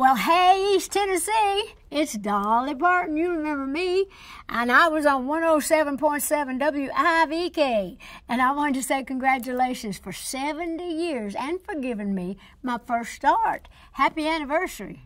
Well, hey, East Tennessee, it's Dolly Parton. You remember me. And I was on 107.7 WIVK. And I wanted to say congratulations for 70 years and for giving me my first start. Happy anniversary.